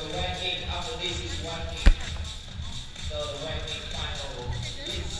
So ranking after this is one game. So the ranking final